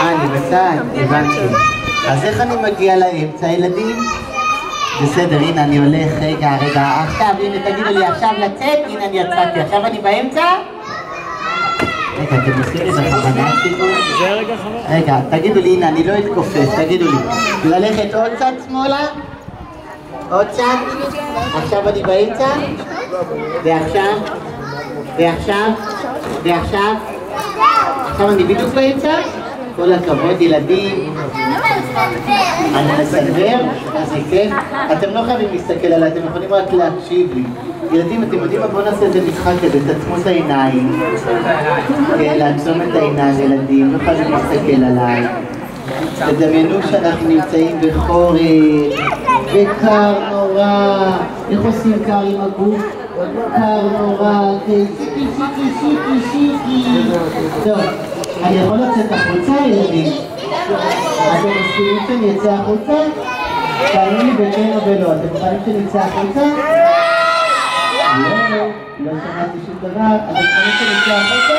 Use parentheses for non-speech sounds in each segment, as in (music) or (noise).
אה, אני בצד, הבנתי. אז איך אני מגיע לאמצע, ילדים? בסדר, הנה אני הולך, רגע, רגע, עכשיו, הנה תגידו לי עכשיו לצאת, הנה אני יצאתי, עכשיו אני באמצע? רגע, אתם עושים לי בכוונה. רגע, תגידו לי, הנה, אני לא אתכופף, תגידו לי. ללכת עוד צד שמאלה? עוד צד? עכשיו אני באמצע? ועכשיו? ועכשיו? ועכשיו? עכשיו אני בדיוק באמצע? כל הכבוד, ילדים. אני מסדר, אז כיף. אתם לא חייבים להסתכל עליי, אתם יכולים רק להקשיב לי. ילדים, אתם יודעים מה? בואו נעשה איזה משחק כזה, תעצמו את העיניים. כן, לעצום את העיניים, ילדים, לא חייבים להסתכל עליי. תדמיינו שאנחנו נמצאים בחורף, וקר נורא. איך עושים קר עם הגוף? קר נורא, כן, שיקי, שיקי, שיקי, שיקי. טוב, אני יכול לצאת החוצה, ילדים? אתם מסכימים שאני אצא החוצה? תענו לי בכן או בלא. אתם מוכנים שאני אצא החוצה? לא, לא שמעתי שום דבר. אתם מוכנים שאני אצא החוצה?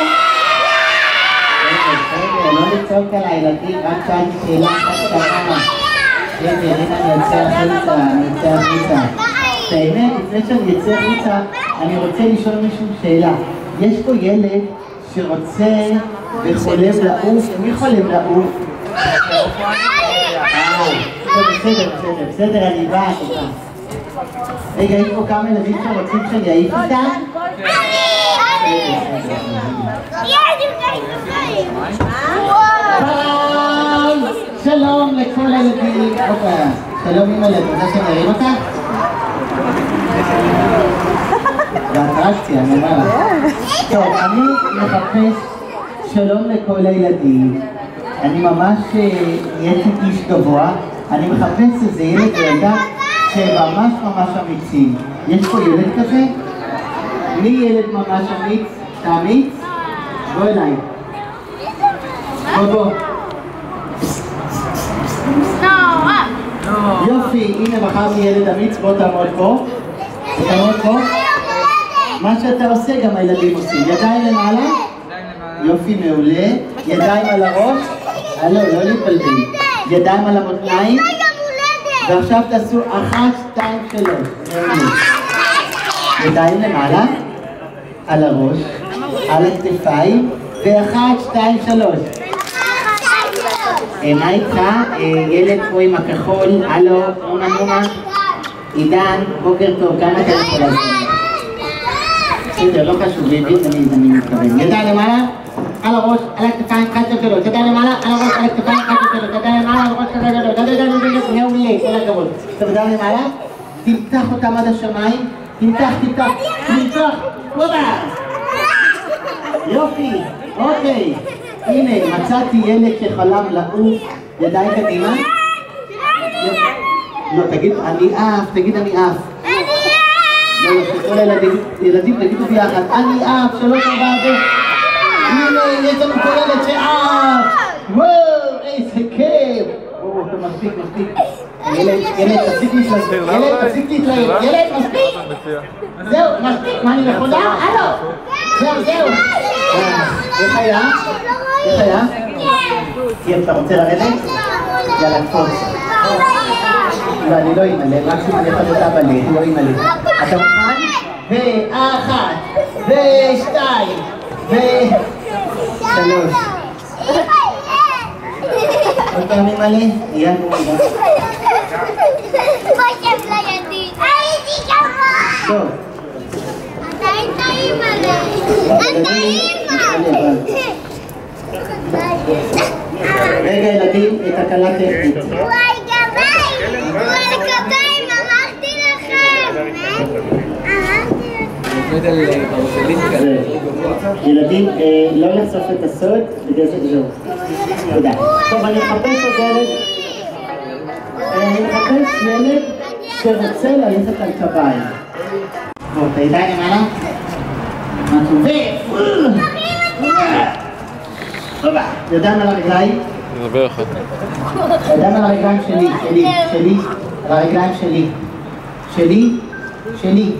לא לצעוק על הילדים, רק שאלתי שאלה אחת קטנה. בסדר, הנה אני אצא החוצה, אני אצא החוצה. את האמת, לפני שאני אצא החוצה, אני רוצה לשאול מישהו שאלה. יש פה ילד שרוצה וחולם לעוף, מי חולם לעוף? אה, בסדר, בסדר, בסדר, אני בא, אני בא. רגע, יש פה כמה ילדים שרוצים שאני אעיף אותם? ביי! שלום לכל הילדים. שלום אמא, את רוצה שאני ארים אותך? באטרקציה, אני אומר לך. טוב, אני מחפש שלום לכל הילדים. אני ממש אה, נהייתי איש גבוה. אני מחפש איזה ילד וילדה שהם ממש אמיצים. יש פה ילד כזה? מי ילד ממש אמיץ? אתה אמיץ? בוא אליי. בוא בוא. יופי, הנה בחרתי ילד אמיץ, בוא תעמוד פה. תעמוד פה. מה שאתה עושה גם הילדים עושים. ידיים למעלה? יופי, מעולה. ידיים על הראש? הלו, לא להתבלבל. ידיים על המותניים? ועכשיו תעשו אחת, שתיים, שלוש. ידיים למעלה? על הראש, על הכתפיים, ואחת, שתיים, שלוש. אה, מה איתך? אה, ילד פה עם הכחול, הלו, מונה מונה. עידן, בוקר טוב, כמה אתה יכול לעשות? בסדר, לא חשוב, בעברית אני מתכוון. ידיים למעלה, על הראש, על הכתפיים, חד שלוש. ידיים למעלה, על הראש, על הכתפיים, חד שלוש. ידיים למעלה, על הראש, חד שלוש. מעולה, כל הכבוד. טוב, ידיים למעלה, תמתח אותם עד השמיים. תמתח, תמתח, תמתח. הופה! יופי, אוקיי. הנה, מצאתי ילד שחלם לעוף. ידיים קדימה. לא, תגיד, אני עף, תגיד אני עף. לא, לא, שכל הילדים, ילדים תגידו ביחד, אני עף, שלוש ארבע ו... הנה, יש לנו פה ילד שעף! וואו, איזה כיף! מספיק, מספיק. ילד, ילד, תפסיק להתלהב. ילד, תפסיק להתלהב. ילד, מספיק. זהו, מספיק. מה, אני מכונה? הלו. זהו, זהו. אה, איך היה? איך היה? כן, אתה רוצה לרדת? יאללה, קפוץ. לא, אני לא אימא'לה, מקסימום אני יכול להיות אבא לי, לא אימא'לה. אתה מוכן? ואחת, ושתיים, ושלוש. עוד פעם אימא'לה? יאללה, טוב. רגע ילדים, תקלה טכנית. ילדים, אה, לא לחשוף את הסוד, בגלל זה זהו. תודה. טוב, אני מחפש עוד ילד. אה, אני מחפש ילד שרוצה ללכת על קביים. בוא, את הידיים למעלה. מה טוב? הופה. ידיים על הרגליים. נדבר אחת. ידיים על הרגליים שלי, שלי, שלי, על הרגליים שלי. שלי, שלי.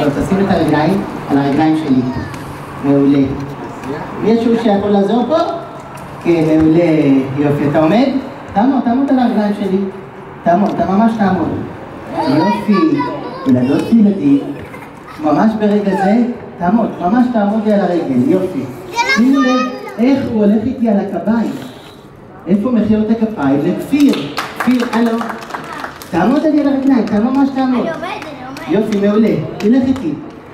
לא, תשים את הרגליים על הרגליים שלי. מעולה. מישהו שיכול לעזור פה? כן, מעולה, יופי, אתה עומד? תעמוד, תעמוד על הרגליים שלי. תעמוד, אתה ממש תעמוד. יופי, ילדות וילדים, ממש ברגע זה, תעמוד, ממש תעמוד לי על הרגל, יופי. שימו לב איך הוא הולך איתי על הקביים. איפה מחיאות הכפיים? לכפיר. כפיר, הלו. תעמוד על אתה ממש תעמוד. אני עומד, אני עומד. יופי, מעולה. תלך איתי,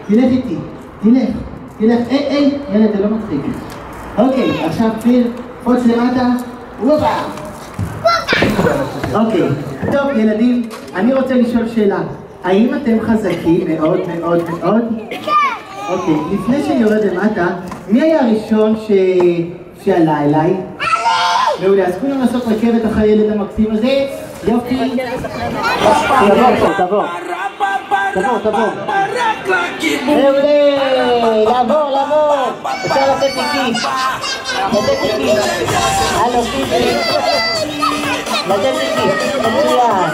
תלך איתי, תלך, תלך. היי, היי, ילד, זה לא מצחיק. אוקיי, עכשיו כפיר, קפוץ למטה, וובה. אוקיי, טוב ילדים, אני רוצה לשאול שאלה. האם אתם חזקים מאוד מאוד מאוד? אוקיי, לפני שאני יורד למטה, מי היה הראשון ש... שעלה אליי? מעולה, אז כולם לעשות רכבת אחרי הילד המקסים הזה? יופי. תבוא פה, תבוא. תבוא, תבוא. מעולה, לעבור, לעבור. אפשר לתת לי כיס. לתת לי כיס. הלו, פיפי. לתת לי כיס. מצוין.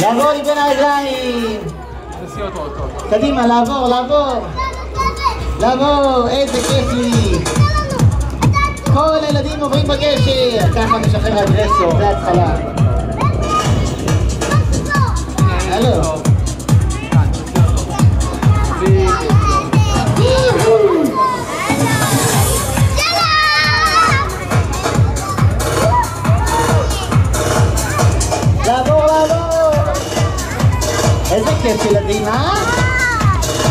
לעבור לי בין הרגליים. קדימה, לעבור, לעבור. לעבור, איזה כיף לי. כל הילדים עוברים בגשר. ככה משחרר האגרסור, זה ההתחלה. איזה כיף ילדים, אה?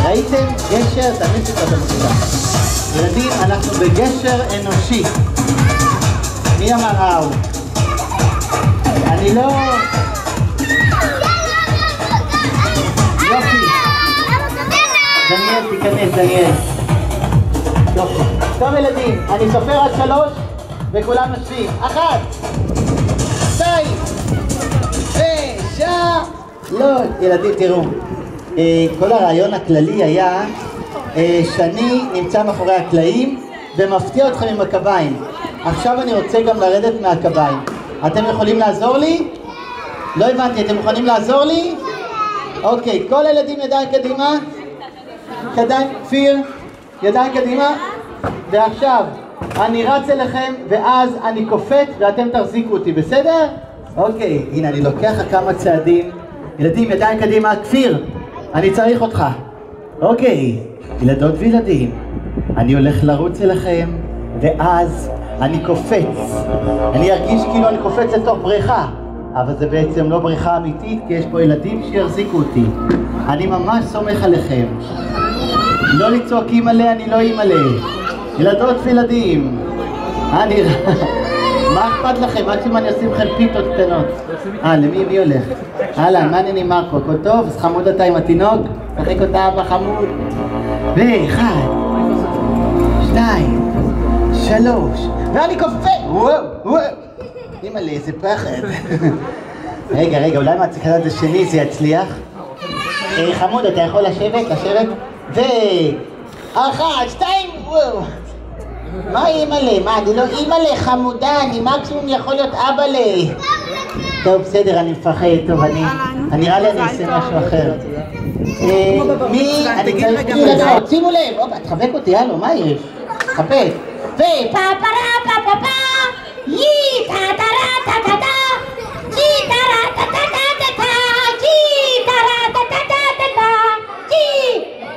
ראיתם? גשר, תמיד את המסיבה. ילדים, אנחנו בגשר אנושי. מי אמר ההוא? אני לא... יופי. דניאל, תיכנס, דניאל. יופי. טוב ילדים, אני סופר עד שלוש וכולם נושבים. אחת, שתיים, ושלוש. ילדים, תראו, אה, כל הרעיון הכללי היה אה, שאני נמצא מאחורי הקלעים ומפתיע אתכם עם הקביים. עכשיו אני רוצה גם לרדת מהקביים. אתם יכולים לעזור לי? לא הבנתי, אתם מוכנים לעזור לי? אוקיי, כל הילדים ידיים קדימה? ידיים, כפיר, ידיים קדימה? ועכשיו, אני רץ אליכם ואז אני קופץ ואתם תחזיקו אותי, בסדר? אוקיי, הנה אני לוקח כמה צעדים. ילדים, ידיים קדימה, כפיר, אני צריך אותך. אוקיי, ילדות וילדים, אני הולך לרוץ אליכם ואז אני קופץ. אני ארגיש כאילו אני קופץ לתוך בריכה, אבל זה בעצם לא בריכה אמיתית כי יש פה ילדים שיחזיקו אותי. אני ממש סומך עליכם. לא לצעוק אימא'לה, אני לא אימא'לה. ילדות וילדים, אני... (laughs) מה אכפת לכם? מקסימום אני אשים לכם פיתות קטנות. אה, למי מי הולך? אהלן, מה העניינים מרקו? הכל טוב? אז חמוד אתה עם התינוק? תחק אותה אבא חמוד. ואחד, שתיים, שלוש, ואני קופא! וואו, וואו. אימא'לה, איזה פחד. רגע, רגע, אולי מהצד השני זה יצליח? אה, חמוד, אתה יכול לשבת? לשבת? ו... אחת, שתיים, וואו. מה אימא'לה? מה, אני לא אימא'לה חמודה, אני מקסימום יכול להיות אבא'לה. טוב, בסדר, אני מפחד, טוב, אני... אני נראה לי אני אעשה משהו אחר. מי... אני צריך ילדות, שימו לב, הופה, תחבק אותי, הלו, מה יש? חבק. ו... פה פרה פה פה פה. יי טה טה טה טה ג'י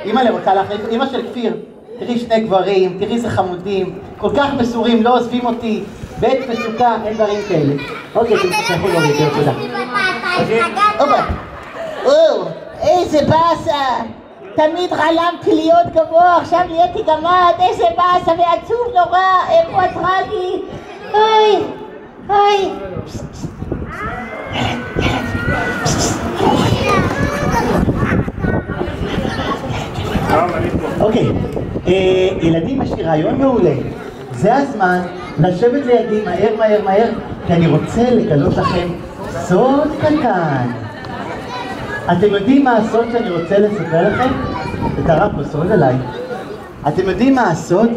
אימא'לה רוצה להחליף, אימא של כפיר, תראי שני גברים, תראי איזה חמודים, כל כך מסורים, לא עוזבים אותי, בעת מצוקה, אין דברים כאלה. אוקיי, תצטרכו להוריד, תודה. אוקיי, איזה באסה. תמיד חלמתי להיות גבוה, עכשיו נהייתי גמד, איזה באסה ועצוב נורא, איפה הטרגי? אוי, אוי. אוקיי, אה, ילדים, יש לי רעיון מעולה. זה הזמן לשבת לידי מהר מהר מהר, כי אני רוצה לגלות לכם סוד קטן. אתם יודעים מה הסוד שאני רוצה לספר לכם? הרב פה, סוד אליי. אתם יודעים מה הסוד?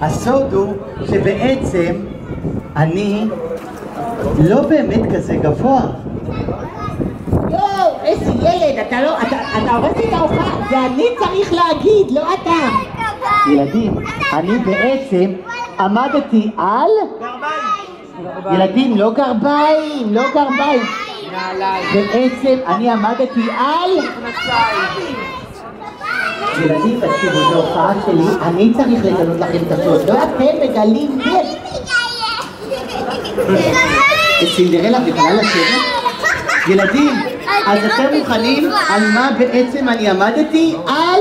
הסוד הוא שבעצם אני לא באמת כזה גבוה. יואו, איזה ילד, אתה לא, אתה, אתה הורס לי את ההופעה, זה אני צריך להגיד, לא אתה. ילדים, אני בעצם עמדתי על... ילדים, לא גרביים, לא גרביים. בעצם אני עמדתי על... ילדים, תקשיבו, זו הופעה שלי, אני צריך לגלות לכם את הסוד, לא אתם מגלים לי. (laughs) סינדרלה יכולה לשבת? ילדים, אז אתם מוכנים על מה בעצם אני עמדתי? על...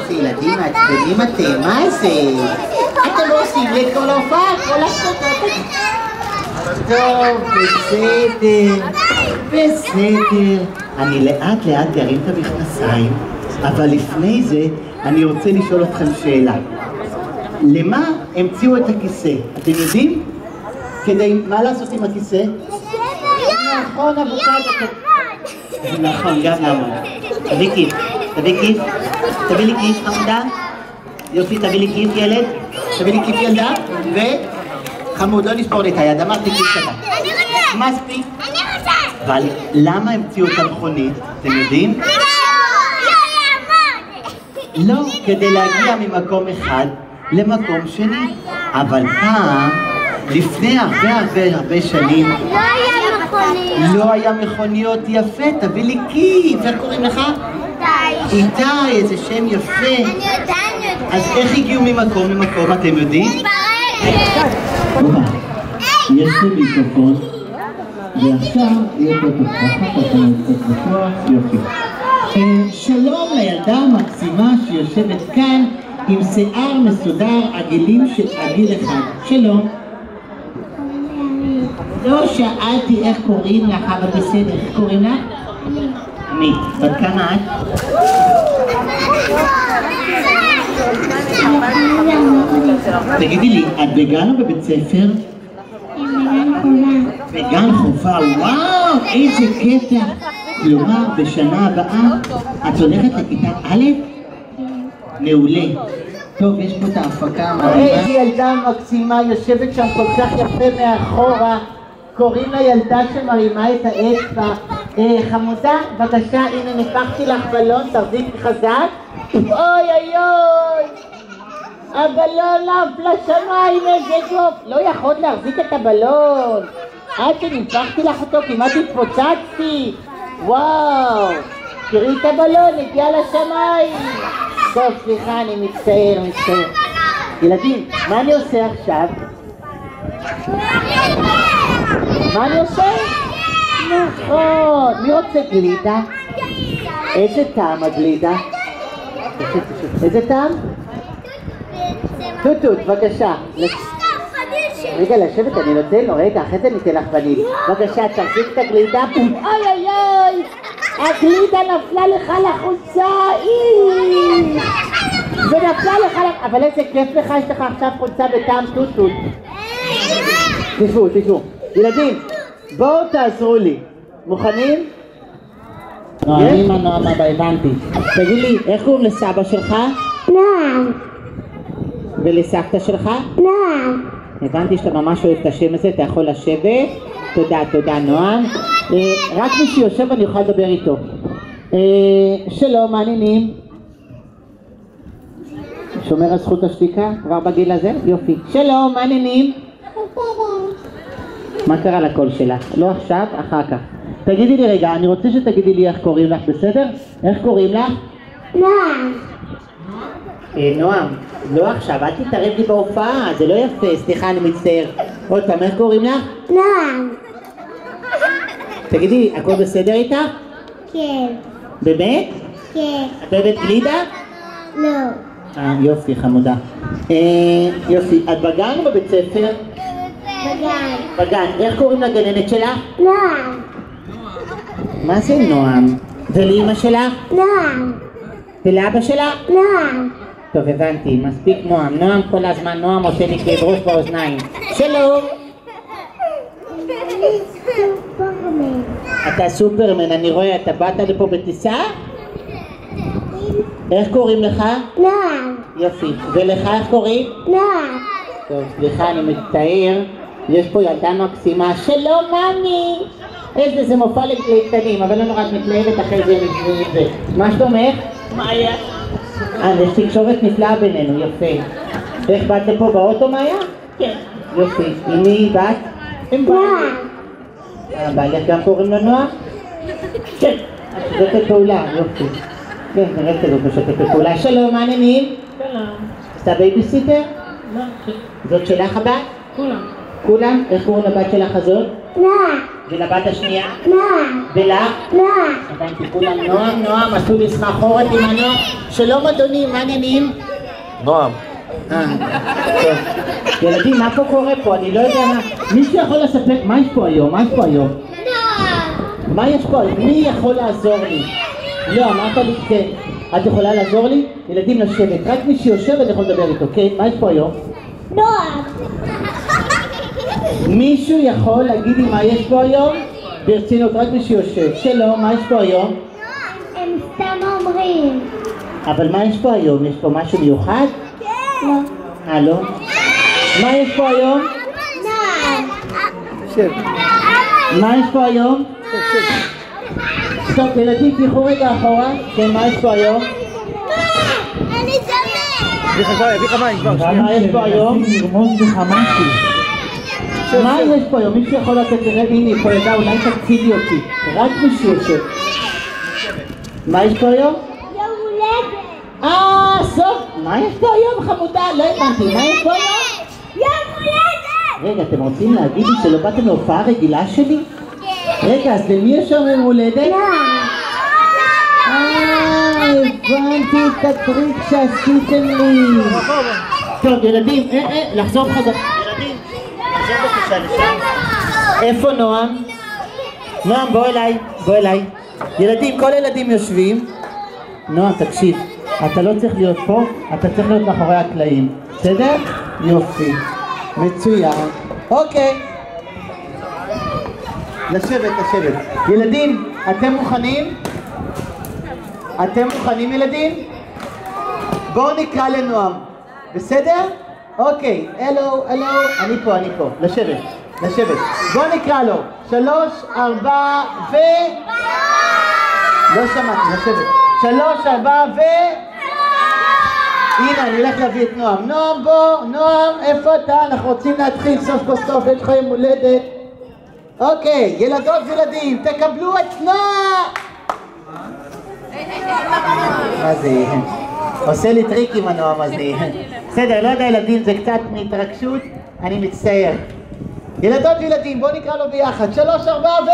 איזה ילדים מעצבנים אתם, מה זה? אתם לא עושים לי את כל ההופעה, כל הסודות. טוב, בסדר, בסדר. אני לאט לאט ארים את המכנסיים, אבל לפני זה אני רוצה לשאול אתכם שאלה. למה המציאו את הכיסא? אתם יודעים? כדי, מה לעשות עם הכיסא? נכון, אבוקדו. נכון, גם לעמוד. תביא כיף, תביא כיף, תביא לי כיף חמודה. יופי, תביא לי כיף ילד, תביא לי כיף ילדה, ו... חמוד, לא לי את היד, אמרתי כיף קטן. אני רוצה! מספיק. אני רוצה! אבל למה המציאו את המכונית? אתם יודעים? לא! לא! לא, כדי להגיע ממקום אחד למקום שני. אבל פעם, לפני הרבה הרבה הרבה שנים, לא היה מכונית! לא היה מכוניות יפה, תביא לי כיף, איך קוראים לך? די! איתי, איזה שם יפה. אני יודע, אני יודע! אז איך הגיעו ממקום למקום, אתם יודעים? ברגל! יש לי מיקרופון, ועכשיו קצת בטוח, יופי. אה, שלום לילדה המקסימה שיושבת כאן עם שיער מסודר עגילים של עגיל אחד. שלום. לא שאלתי איך קוראים לך, אבל בסדר, איך קוראים לך? אני. בת כמה את? תגידי לי, את בגן או בבית ספר? בגן חובה, וואו, איזה קטע. כלומר, בשנה הבאה את הולכת לכיתה א'? מעולה. טוב, יש פה את ההפקה המערימה. איזה ילדה מקסימה, יושבת שם כל כך יפה מאחורה. קוראים לה ילדה שמרימה את האצבע. אה, חמודה, בבקשה, הנה נפחתי לך בלון, תחזיקי חזק. אוי אוי אוי! הבלון עף לשמיים, איזה גוף! לא יכולת להחזיק את הבלון! עד שנפחתי לך אותו, כמעט התפוצצתי! וואו! תראי את הבלון, הגיע לשמיים! טוב, סליחה, אני מצטער, מצטער. ילדים, מה אני עושה עכשיו? מה אני עושה? נכון, מי רוצה גלידה? איזה טעם הגלידה? איזה טעם? טוטוט, בבקשה. רגע, לשבת, אני נותן לו, רגע, אחרי זה ניתן לך וניל. בבקשה, תחזיק את הגלידה. אוי אוי אוי! הגלידה נפלה לך לחולצה! אי! ונפלה לך ל... אבל איזה כיף לך, יש לך עכשיו חולצה בטעם טוטוט. תשבו, תשבו. ילדים, בואו תעזרו לי. מוכנים? אני מנועם אבא, הבנתי. תגיד לי, איך קוראים לסבא שלך? נועם! ולסבתא שלך? נועם! הבנתי שאתה ממש אוהב את השם הזה, אתה יכול לשבת. תודה, תודה נועם. אה, רק מי שיושב אני אוכל לדבר איתו. אה, שלום, מה העניינים? שומר על זכות השתיקה כבר בגיל הזה? יופי. שלום, מה העניינים? מה קרה לקול שלך? לא עכשיו, אחר כך. תגידי לי רגע, אני רוצה שתגידי לי איך קוראים לך, בסדר? איך קוראים לך? נועם! אה, נועם, לא עכשיו, אל תתערב לי בהופעה, זה לא יפה, סליחה, אני מצטער. עוד פעם, איך קוראים לך? נועם! תגידי, הכל בסדר איתך? כן, באמת? כן, את אוהבת גלידה? לא, אה, יופי, חמודה. אה, יופי, את בגן או בבית ספר? בגן, בגן. איך קוראים לגננת שלך? נועם, מה זה נועם? ולאימא שלך? נועם, ולאבא שלך? נועם, טוב, הבנתי, מספיק נועם. נועם כל הזמן, נועם עושה לי כאב ראש באוזניים. שלום, סופרמן, אתה סופרמן, אני רואה, אתה באת לפה בטיסה? איך קוראים לך? נועם, יופי. ולך איך קוראים? נועם, טוב, סליחה, אני מצטער. יש פה ילדה מקסימה. שלום, ממי! יש לזה מופע לקטנים, אבל לא נורא את מתלהבת אחרי זה עם זה. מה שלומך? מאיה. אה, יש תקשורת נפלאה בינינו, יפה. איך באת לפה באוטו, מאיה? כן. יופי. עם מי באת? עם נועם. אה, בעלך גם קוראים לו נועה? כן. משתפת פעולה, יופי. כן, נראית כזאת משתפת פעולה. שלום, מה העניינים? שלום. עשתה בייביסיטר? לא, כן. זאת שלך הבת? כולם. כולם? איך קוראים לבת שלך הזאת? נועם. ולבת השנייה? נועם. ולך? נועם. הבנתי כולם נועם, נועם, עשו לי סחרחורת עם הנועם. שלום אדוני, מה העניינים? נועם. אה. ילדים, מה פה קורה פה? אני לא יודע מה... מישהו יכול לספר... מה יש פה היום? מה יש פה היום? מה יש פה? מי יכול לעזור לי? לא, אמרת לי כן. את יכולה לעזור לי? ילדים לשבת. רק מי שיושב אני יכול לדבר איתו, כן? מה יש פה היום? נועם. מישהו יכול להגיד לי מה יש פה היום? ברצינות, רק מי שיושב. שלום, מה יש פה היום? הם סתם אומרים. אבל מה יש פה היום? יש פה משהו מיוחד? לא. אה, לא? מה יש פה היום? נועם. מה יש פה היום? טוב, ילדים, תלכו רגע אחורה. כן, מה יש פה היום? אני לך הביא לך מים כבר, מה יש פה היום? לרמוז לך משהו. מה יש פה היום? מישהו יכול לתת לי רגע, הנה, פה אולי תצילי אותי. רק מישהו יושב. מה יש פה היום? יום הולדת. אה, סוף. מה יש פה היום, חמודה? לא הבנתי. מה יש פה היום? יום הולדת. רגע, אתם רוצים להגיד לי שלא באתם להופעה רגילה שלי? רגע, אז למי יש היום יום הולדת? נועם. אה, הבנתי את הטריק שעשיתם לי. טוב, ילדים, אה, אה, לחזור חזרה. בבקשה לשם. איפה נועם? נועם, בוא אליי, בוא אליי. ילדים, כל הילדים יושבים. נועם, תקשיב, אתה לא צריך להיות פה, אתה צריך להיות מאחורי הקלעים. בסדר? יופי. מצוין. אוקיי. לשבת, לשבת. ילדים, אתם מוכנים? אתם מוכנים ילדים? בואו נקרא לנועם, בסדר? אוקיי, הלו, הלו, אני פה, אני פה, לשבת, לשבת. בואו נקרא לו, שלוש, ארבע, ו... לא שמעתי, לשבת. שלוש, ארבע, ו... הנה, אני הולך להביא את נועם. נועם, בוא, נועם, איפה אתה? אנחנו רוצים להתחיל סוף כל סוף, יש לך יום הולדת. אוקיי, ילדות וילדים, תקבלו את נועם! מה זה? עושה לי טריקים הנועם הזה. בסדר, לא יודע ילדים, זה קצת מהתרגשות, אני מצטער. ילדות וילדים, בואו נקרא לו ביחד. שלוש, ארבע ו...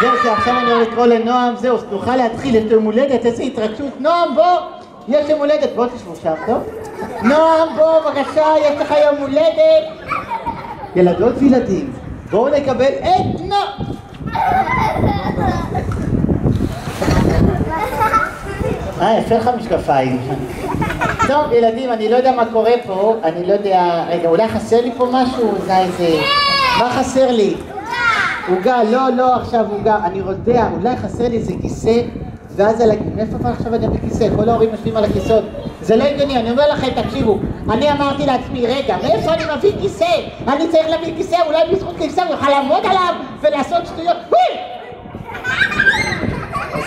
זהו, זה, עכשיו אני הולך לקרוא לנועם, זהו, נוכל להתחיל את יום הולדת, איזה התרגשות. נועם, בוא, יש יום הולדת, בוא תשבו שם, טוב? נועם, בוא, בבקשה, יש לך יום הולדת. ילדות וילדים, בואו נקבל את נועם. אה, יפה לך משקפיים. טוב, ילדים, אני לא יודע מה קורה פה, אני לא יודע... רגע, אולי חסר לי פה משהו? אולי איזה... מה חסר לי? עוגה, לא, לא עכשיו עוגה, אני יודע, אולי חסר לי איזה כיסא, ואז על ה... מאיפה עכשיו אני אביא כיסא? כל ההורים יושבים על הכיסאות. זה לא הגיוני, אני אומר לכם, תקשיבו, אני אמרתי לעצמי, רגע, מאיפה אני מביא כיסא? אני צריך להביא כיסא, אולי בזכות כיסא הוא יוכל לעמוד עליו ולעשות שטויות.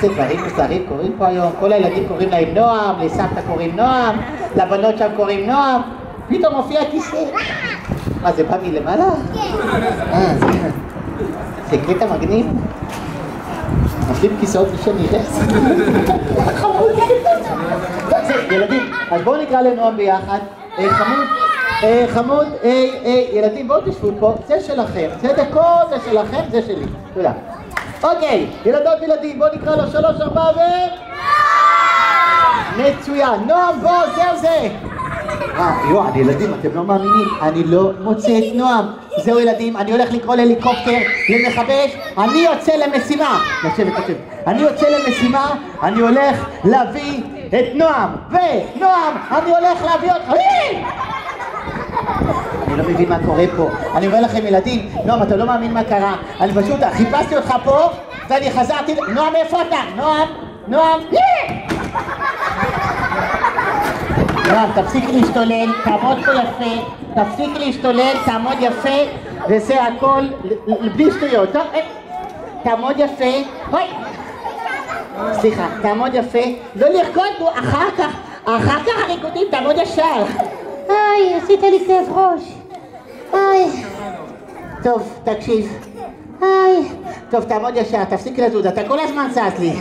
איזה דברים מוזרים קורים פה היום, כל הילדים קוראים להם נועם, לסבתא קוראים נועם, לבנות שם קוראים נועם, פתאום מופיע כיסא. מה, זה בא מלמעלה? אה, זה... זה קטע מגניב? נופלים כיסאות שנראה. חמוד. זה, ילדים, אז בואו נקרא לנועם ביחד. אה, חמוד, אה, חמוד, ילדים, בואו תשבו פה, זה שלכם, בסדר? כל זה שלכם, זה שלי. תודה. אוקיי, ילדות וילדים, בואו נקרא לו שלוש, ארבע ו... מצוין. נועם, בוא, זהו זה. אה, יואו, ילדים, אתם לא מאמינים, אני לא מוצא את נועם. זהו ילדים, אני הולך לקרוא להליקופטר, למכבש, אני יוצא למשימה. לשבת, לשבת. אני יוצא למשימה, אני הולך להביא את נועם. ונועם, אני הולך להביא אותך. היי! אני לא מבין מה קורה פה. אני אומר לכם, ילדים, נועם, אתה לא מאמין מה קרה. אני פשוט חיפשתי אותך פה, ואני חזרתי... נועם, איפה אתה? נועם? נועם? היי! נועם, תפסיק להשתולל, תעמוד פה יפה, תפסיק להשתולל, תעמוד יפה, וזה הכל בלי שטויות, טוב? אה, תעמוד יפה, אוי! סליחה, תעמוד יפה, לא לרקוד, נו, אחר כך, אחר כך הריקודים, תעמוד ישר. איי, עשית לי כאב ראש. איי. טוב, תקשיב. היי. טוב, תעמוד ישר, תפסיק לזוז, אתה כל הזמן זז לי.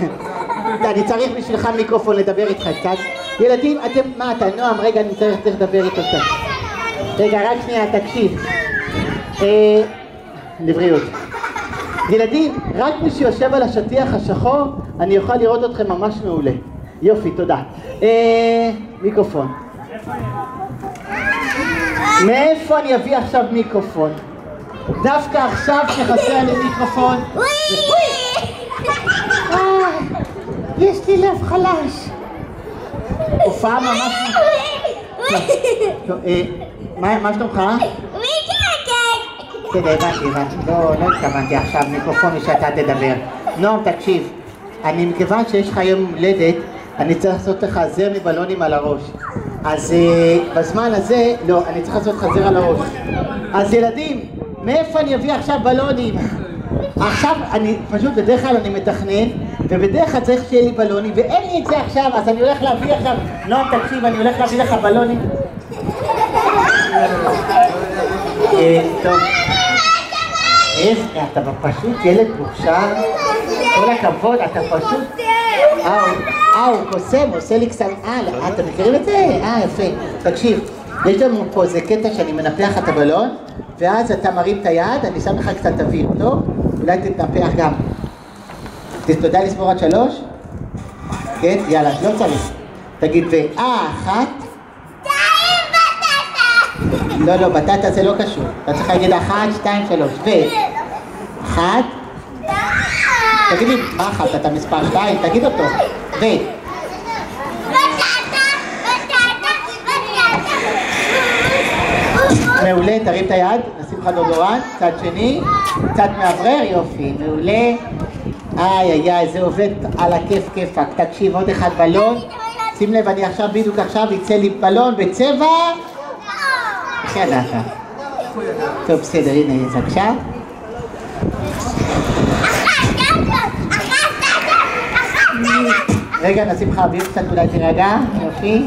אני צריך בשבילך מיקרופון לדבר איתך קצת. ילדים, אתם, מה אתה, נועם, רגע, אני צריך צריך לדבר איתו קצת. רגע, רק שנייה, תקשיב. אה, לבריאות. ילדים, רק מי שיושב על השטיח השחור, אני אוכל לראות אתכם ממש מעולה. יופי, תודה. אה, מיקרופון. מאיפה אני אביא עכשיו מיקרופון? דווקא עכשיו שחסר לי מיקרופון? אה, יש לי לב חלש. הופעה ממש... אה, מה שלומך? בסדר, הבנתי, הבנתי. לא, לא התכוונתי עכשיו מיקרופון ושאתה תדבר. נועם, תקשיב. אני, מכיוון שיש לך יום הולדת, אני צריך לעשות לך זר מבלונים על הראש. אז אה, בזמן הזה, לא, אני צריך לעשות לך זר על הראש. אז ילדים, מאיפה אני אביא עכשיו בלונים? עכשיו, אני, פשוט בדרך כלל אני מתכנן, ובדרך כלל צריך שיהיה לי בלונים, ואין לי את זה עכשיו, אז אני הולך להביא עכשיו, נועם, תקשיב, אני הולך להביא לך בלונים. אה, טוב. אתה פשוט ילד מוכשר, כל הכבוד, אתה פשוט... אה, הוא- אה, הוא קוסם, עושה לי קסם... אה, לא, אתם מכירים את זה? אה, יפה. תקשיב, יש לנו פה איזה קטע שאני מנפח את הבלון, ואז אתה מרים את היד, אני שם לך קצת אוויר, טוב? אולי תתנפח גם. יודע לספור עד שלוש? כן? יאללה, לא צריך. תגיד, ואה אחת, לא, לא, בטטה זה לא קשור. אתה צריך להגיד אחת, שתיים, שלוש. ו... אחת. תגידי, מה אחת? אתה מספר שתיים? תגיד אותו. ו... מעולה, תרים את היד, נשים לך דודורנט, צד שני, קצת מאוורר, יופי, מעולה. איי איי איי, זה עובד על הכיף כיפאק. תקשיב, עוד אחד בלון. שים לב, אני עכשיו, בדיוק עכשיו, יצא לי בלון בצבע... איך ידעת? טוב, בסדר, הנה, עכשיו. רגע, נשים לך אוויר קצת, אולי תירגע, יופי.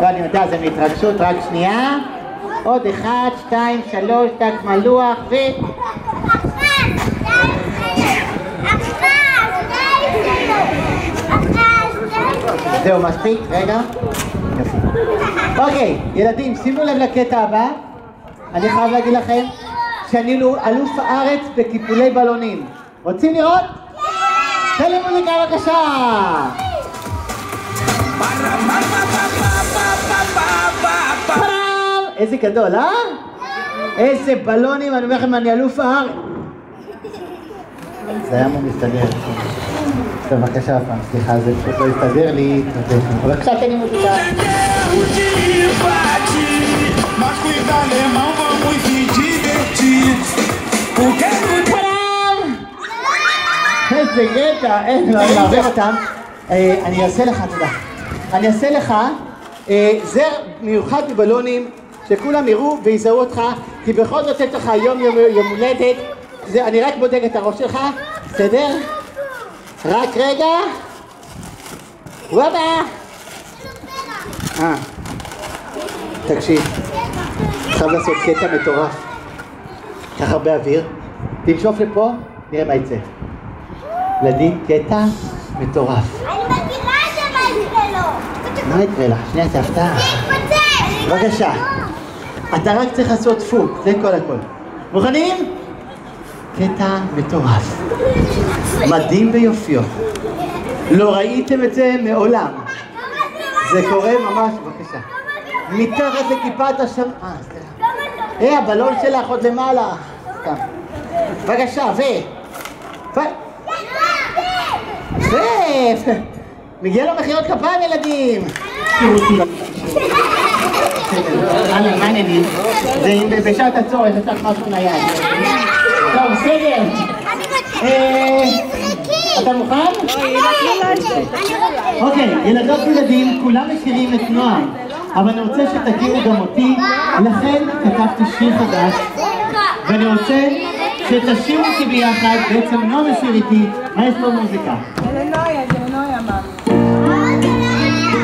לא, אני יודע, זה מהתרגשות, רק שנייה. עוד אחד, שתיים, שלוש, דק מלוח, ו... זהו, מספיק? רגע. אוקיי, ילדים, שימו לב לקטע הבא. אני חייב להגיד לכם שאני לו- אלוף הארץ בקיפולי בלונים. רוצים לראות? תן לי מוזיקה בבקשה! איזה גדול, אה? איזה בלונים, אני אומר לכם, אני אלוף הארץ. זה היה אמור להסתדר. טוב, בבקשה פעם, סליחה, זה פשוט לא הסתדר לי. בבקשה, תן לי מוזיקה. Mas cuida alemão, vamos se divertir. Porque no פרם! איזה קטע, אין, לא, אני מערבב אותם. אה, אני אעשה לך, תודה. אני אעשה לך אה, זר מיוחד מבלונים, שכולם יראו ויזהו אותך, כי בכל זאת יש לך יום יום הולדת. אני רק בודק את הראש שלך, בסדר? רק רגע. וואבה! אה, תקשיב, חייב לעשות קטע מטורף. קח הרבה אוויר, תנשוף לפה, נראה מה יצא. ילדים, קטע מטורף. מה יקרה לך? שנייה, זה הפתעה. בבקשה. אתה רק צריך לעשות פוק, זה כל הכל. מוכנים? קטע מטורף. מדהים ביופיו. לא ראיתם את זה מעולם. זה קורה ממש, בבקשה. מתחת לכיפת השם... אה, סליחה. אה, הבלון שלך עוד למעלה. בבקשה, ו... ו... מגיע לו מחיאות כפיים, ילדים! הלאה, מה העניינים? זה אם בשעת הצורך לך משהו נייד. טוב, בסדר. אה, אתה מוכן? אוקיי, ילדות וילדים, כולם מכירים את נועם, אבל אני רוצה שתכירו גם אותי, לכן כתבתי שיר חדש ואני רוצה שתשירו איתי ביחד, בעצם נועם ישיר איתי, מאסטרו מוזיקה.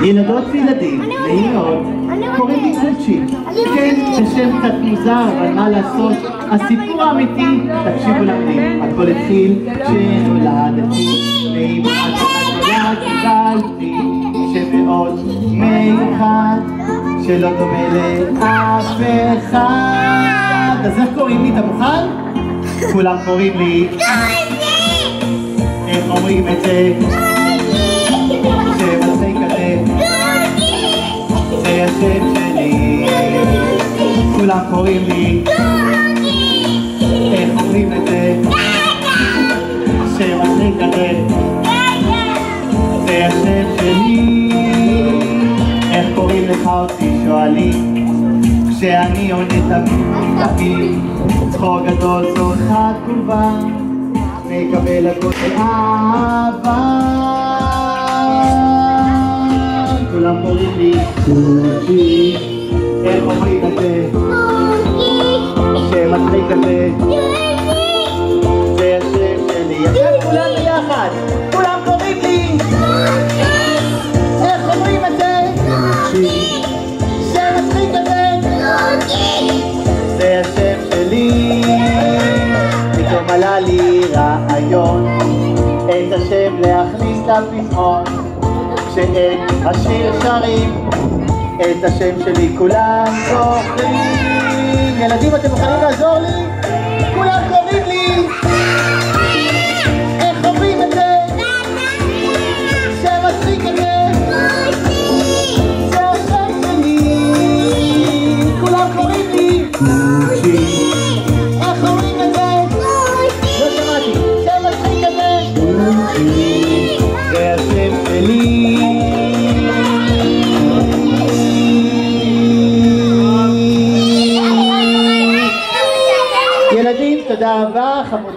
ילדות וילדים, נעים מאוד, קוראים לי קוצ'י. כן, זה שם קצת מוזר, אבל מה לעשות? הסיפור האמיתי, תקשיבו למילים, הכל התחיל כשנולדתי, ואם את נולד קיבלתי שם מאוד מיוחד, שלא דומה לאף אחד. אז איך קוראים לי? אתה מוכן? כולם קוראים לי, איך אומרים את זה? שם מצחיק כזה, זה השם שלי, כולם קוראים לי, איך אומרים את זה? שם מצחיק כזה, זה השם שלי, איך קוראים לך אותי? שואלים, כשאני עונה תמיד תמיד, צחוק גדול צורכה תגובה, מקבל הכל באהבה. כולם קוראים לי קוצ'י, איך אומרים את זה? שם מצחיק כזה, להכניס לפזמון. כשאת השיר שרים, את השם שלי כולם זוכרים. ילדים, אתם מוכנים לעזור לי? כולם קוראים לי!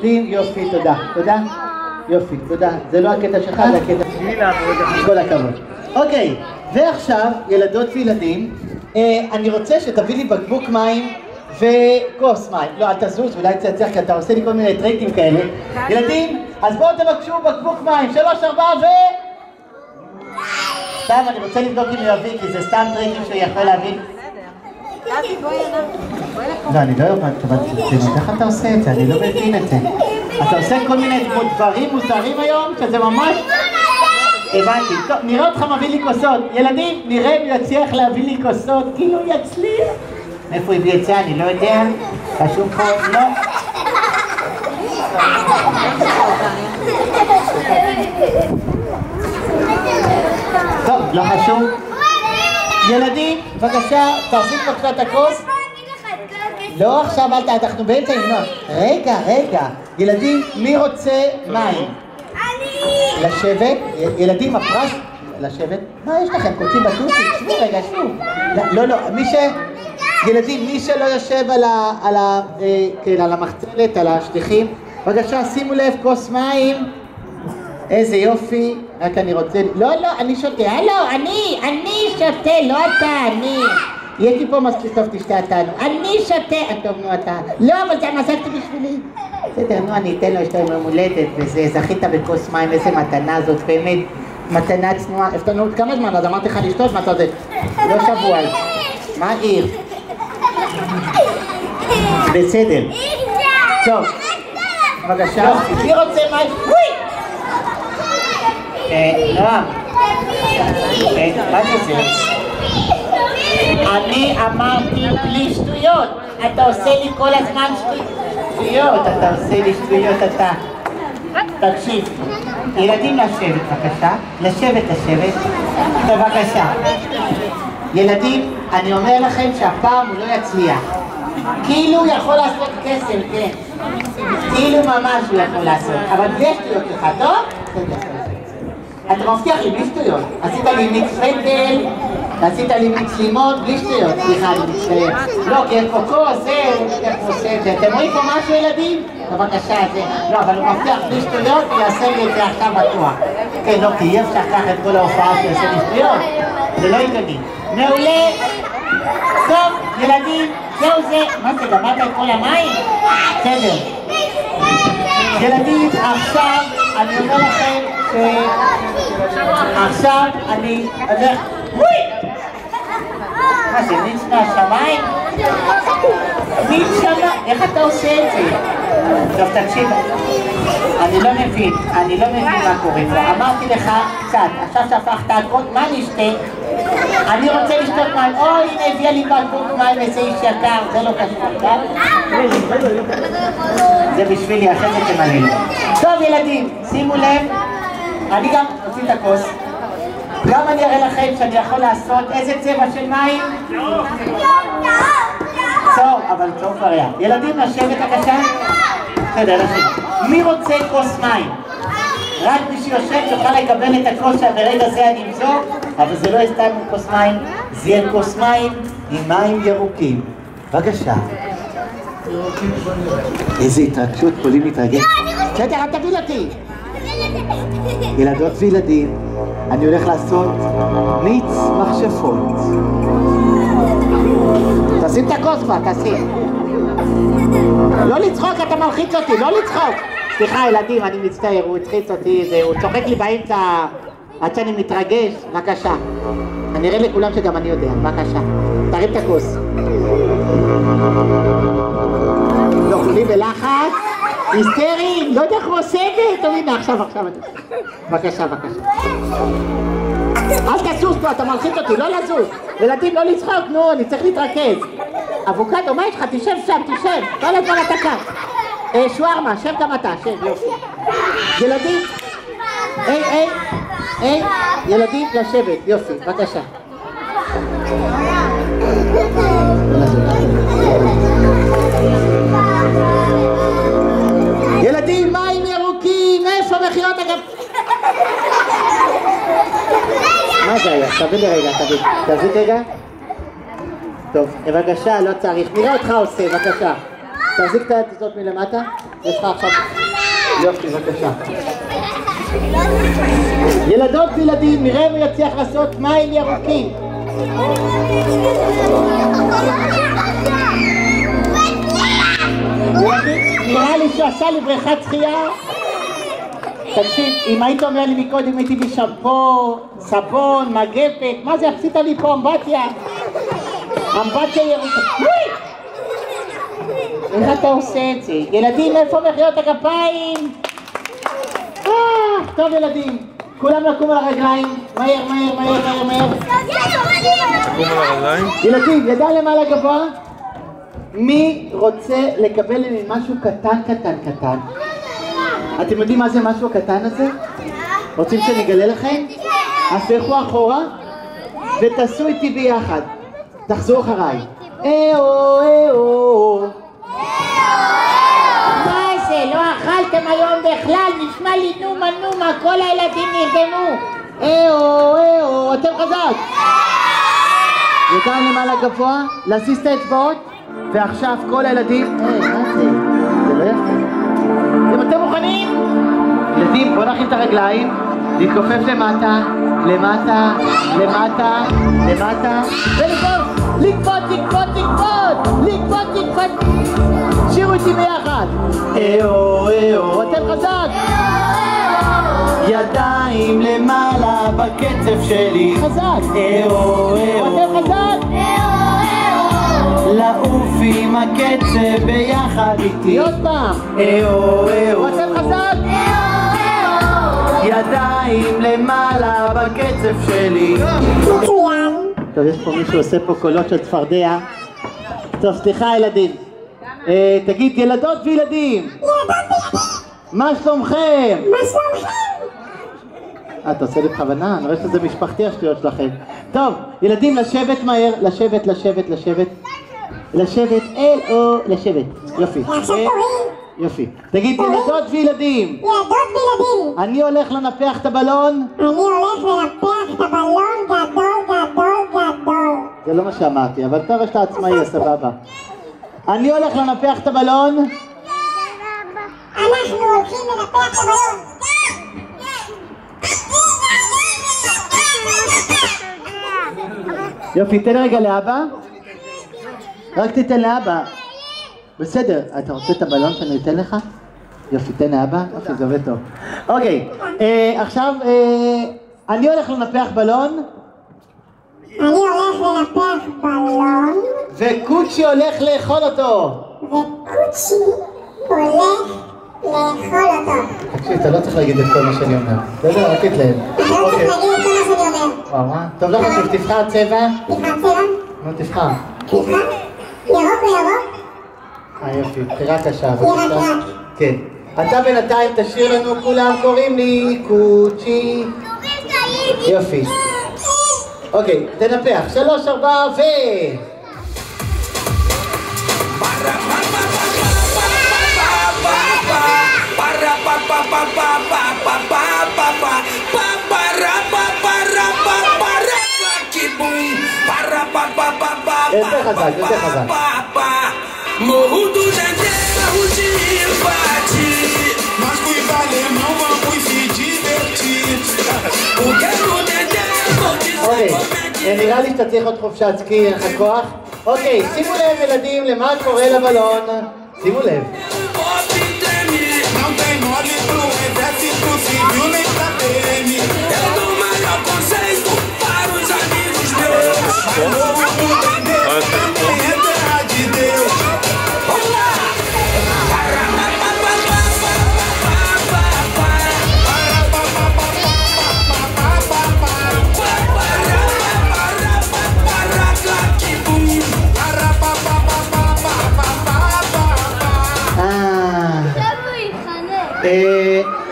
חמודים, יופי, תודה. תודה? יופי, תודה. זה לא הקטע שלך, זה הקטע שלי. כל הכבוד. אוקיי, ועכשיו, ילדות וילדים, אה, אני רוצה שתביא לי בקבוק מים וכוס מים. לא, אל תזוז, אולי תצליח, כי אתה עושה לי כל מיני טריקים כאלה. ילדים, אז בואו תבקשו בקבוק מים. שלוש, ארבעה ו... סתם, אני רוצה לבדוק אם הוא יביא, כי זה סתם טריקים שהוא יכול להביא. לא, אני לא יודע, איך אתה עושה את זה? אני לא מבין את זה. אתה עושה כל מיני דברים מוזרים היום, שזה ממש... הבנתי. טוב, נראה אותך מביא לי כוסות. ילדים, נראה אם יצליח להביא לי כוסות, כאילו יצליח. מאיפה הביא את? אני לא יודע. רשום פה, לא. טוב, לא חשוב. ילדים, בבקשה, תחזיק בבקשה את הכוס. לא עכשיו, אל ת... אנחנו באמצע המנון. רגע, רגע. ילדים, מי רוצה מים? לשבת? י- ילדים, הפרס... לשבת? מה יש לכם? קוצים בטוסי? שבו רגע, שבו. לא, לא, לא, מי ש... ילדים, מי שלא יושב על ה... על ה... אה, כן, על המחצלת, על השטיחים, בבקשה, שימו לב, כוס מים. איזה יופי, רק אני רוצה... לא, לא, אני שותה. הלו, אני, אני שותה, לא אתה, אני. יש לי פה מספיק טוב, תשתה אתה. אני שותה. אה, טוב, נו, אתה. לא, אבל זה מסקתי בשבילי. בסדר, נו, אני אתן לו, יש לו יום הולדת, וזה, זכית בכוס מים, איזה מתנה זאת, באמת. מתנה צנועה. הפתענו עוד כמה זמן, אז אמרתי לך לשתות, מה אתה יודע? לא שבוע. מה עיר? בסדר. טוב, בבקשה. מי רוצה מים? נועם, מה זה זה? אני אמרתי בלי שטויות. אתה עושה לי כל הזמן שטויות. אתה עושה לי שטויות, אתה... תקשיב, ילדים לשבת בבקשה. לשבת, לשבת. בבקשה. ילדים, אני אומר לכם שהפעם הוא לא יצליח. כאילו הוא יכול לעשות קסם, כן. כאילו ממש הוא יכול לעשות. אבל בלי שטויות לך, טוב? אתה מבטיח לי בלי שטויות. עשית לי מיקס פטל, ועשית לי מיקס לימון, בלי שטויות. סליחה, אני מצטער. לא, כי כוס, זה, איך הוא עושה את זה. אתם רואים פה משהו ילדים? בבקשה, זה. לא, אבל הוא מבטיח בלי שטויות, הוא יעשה לי את זה עכשיו בטוח. כן, לא, כי אי אפשר ככה את כל ההופעה שהוא יעשה לי שטויות. זה לא הגיוני. מעולה. טוב, ילדים, זהו זה. מה זה, גמרת את כל המים? בסדר. ילדים, עכשיו אני אומר לכם. עכשיו אני הולך... מה זה, ניץ מהשמיים? ניץ שמיים? איך אתה עושה את זה? טוב, תקשיב, אני לא מבין, אני לא מבין מה קורה פה. אמרתי לך קצת, עכשיו שפכת הכל, מה נשתה? אני רוצה לשתות מים. אוי, הנה הביאה לי בקבוק מים איזה איש יקר, זה לא קשור? זה בשבילי, אחרי זה תמלא. טוב ילדים, שימו לב, אני גם אוציא את הכוס. גם אני אראה לכם שאני יכול לעשות איזה צבע של מים? צהוב, אבל צהוב כבר היה. ילדים, לשבת בבקשה. בסדר, לשבת. מי רוצה כוס מים? רק מי שיושב יוכל לקבל את הכוס שברגע זה אני אמזוג, אבל זה לא יהיה סתם כוס מים, זה יהיה כוס מים עם מים ירוקים. בבקשה. איזה התרגשות, כולי מתרגש. בסדר, אל תביל אותי. ילדות וילדים, אני הולך לעשות מיץ מכשפות. תשים את הכוס כבר, תשים. לא לצחוק, אתה מלחיץ אותי, לא לצחוק. סליחה, ילדים, אני מצטער, הוא הצחיץ אותי, הוא צוחק לי באמצע עד שאני מתרגש. בבקשה. אני אראה לכולם שגם אני יודע, בבקשה. תרים את הכוס. כולי בלחץ. היסטרי, לא יודע איך הוא עושה את זה. טוב, הנה, עכשיו, עכשיו. בבקשה, בבקשה. אל תזוז פה, אתה מלחיץ אותי, לא לזוז. ילדים, לא לצחוק, נו, אני צריך להתרכז. אבוקדו, מה יש לך? תשב שם, תשב. כל הזמן אתה כאן. אה, שווארמה, שב גם אתה, שב, יופי. ילדים, היי, היי, היי, ילדים, לשבת, יופי, בבקשה. ילדים, מים ירוקים, איפה מחיאות אגב... מה זה היה? תביא לי רגע, תביא. תביא רגע. טוב, בבקשה, לא צריך. נראה אותך עושה, בבקשה. תחזיק את הזאת מלמטה. יש לך עכשיו... יופי, בבקשה. ילדות וילדים, נראה מי יצליח לעשות מים ירוקים. נראה לי שהוא עשה לי בריכת שחייה. תקשיב, אם היית אומר לי מקודם הייתי בשמפו, סבון, מגפת, מה זה עשית לי פה אמבטיה? אמבטיה ירוקה. איך אתה עושה את זה? ילדים, איפה מחיאות הכפיים? אה, טוב ילדים, כולם לקום על הרגליים, מהר, מהר, מהר, מהר, מהר. ילדים, ידע למעלה גבוה? מי רוצה לקבל ממני משהו קטן, קטן, קטן? אתם יודעים מה זה משהו הקטן הזה? רוצים שאני אגלה לכם? אז תלכו אחורה ותעשו איתי ביחד. תחזרו אחריי. אה-או, אה-או. מה זה? אכלתם היום בכלל? נשמע לי נומה נומה, כל הילדים נרדמו. אה-או, אה-או, אתם חזק. ידיים למעלה גבוה, להזיז את האצבעות, ועכשיו כל הילדים... אה, מה זה? זה לא יפה. אם אתם מוכנים? ילדים, בואו נכין את הרגליים, להתכופף למטה, למטה, למטה, למטה, ולגבות! לגבות, לגבות, לגבות! לגבות, לגבות! שירו איתי ביחד! אה-או, אה-או, אתם חזק! ידיים למעלה בקצב שלי חזק! אה-או, אה-או, אתם חזק! לעוף עם הקצב ביחד איתי עוד פעם! אה-או, אה-או, אתם חזק! ידיים למעלה בקצב שלי טוב, יש פה מישהו עושה פה קולות של צפרדע טוב, סליחה ילדים אה, תגיד, ילדות וילדים מה שלומכם? מה שלומכם? אתה עושה לי בכוונה? אני רואה שזה משפחתי השטויות שלכם. טוב, ילדים, לשבת מהר, לשבת, לשבת, לשבת. לשבת, אל או לשבת. יופי. אה, יופי. תגיד, ילדות וילדים, ילדות וילדים, אני הולך לנפח את הבלון? אני הולך לנפח את הבלון גדול גדול גדול. זה לא מה שאמרתי, אבל טוב, יש לה עצמאי, סבבה. אני הולך לנפח את הבלון? אנחנו הולכים לנפח את הבלון. יופי, תן רגע לאבא. רק תיתן לאבא. בסדר, אתה רוצה את הבלון שאני אתן לך? יופי, תן לאבא, יופי, זה עובד טוב. אוקיי, אה, עכשיו אה, אני הולך לנפח בלון, אני הולך לנפח בלון, וקוצ'י הולך לאכול אותו. וקוצ'י הולך לאכול אותו. תקשיב, אתה לא צריך להגיד את כל מה שאני אומר. בסדר, רק תתלהב. אתה לא צריך. להגיד את כל מה שאני אומר. מה? טוב, לא חשוב, תבחר צבע. תבחר צבע, נו, תבחר. תבחר. ירוק וירוק, אה, יופי, בחירה קשה. בבקשה. קשה. כן. אתה בינתיים תשאיר לנו, כולם קוראים לי קוצ'י. יופי. אוקיי, תנפח. שלוש, ארבע, ו... יותר חזק, יותר חזק. Morro do Dedéu de invadir Nós com os alemão vamos se divertir Porque no Dedéu vou dizer אוקיי, como é que אה, נראה לי שאתה צריך עוד חופשת סקי, אין לך כוח. אוקיי, שימו לב ילדים למה קורה לבלון. שימו לב. pop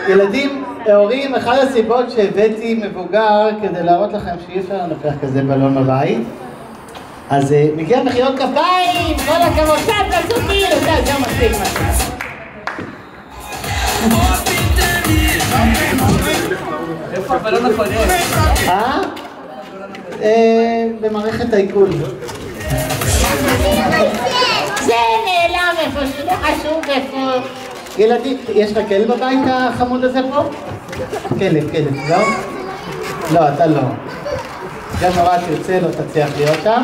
ילדים, הורים, אחת הסיבות שהבאתי מבוגר כדי להראות לכם שאי אפשר לנפח כזה בלון בבית אז אה, מגיע מחיאות כפיים, כל הכבוד, קצת תעשו זהו מספיק. אה? אה, במערכת העיכול. זה נעלם איפה שלא חשוב איפה. ילדים, יש לך כלב בבית החמוד הזה פה? כלב, כלב, לא? לא, אתה לא. גם נורא תרצה, לא תצליח להיות שם.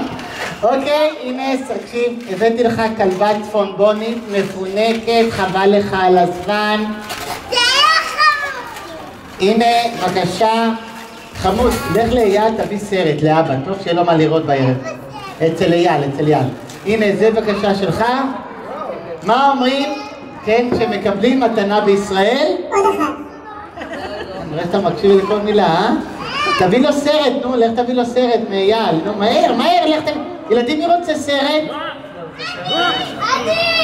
אוקיי, הנה, תקשיב, הבאתי לך כלבה צפונבונית מפונקת, חבל לך על הזמן. הנה, בבקשה, חמוד, לך לאייל, תביא סרט לאבא, טוב שיהיה לו מה לראות בערב. אצל אייל, אצל אייל. הנה, זה בבקשה שלך. מה אומרים, כן, כשמקבלים מתנה בישראל? עוד אחד. אני רואה שאתה מקשיב לכל מילה, אה? תביא לו סרט, נו, לך תביא לו סרט מאייל. נו, מהר, מהר, לך תביא... ילדים, מי רוצה סרט?